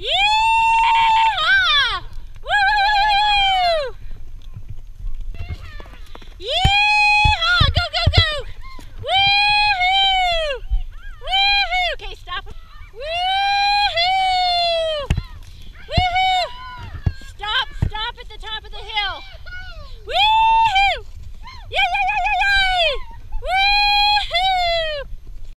Yeah!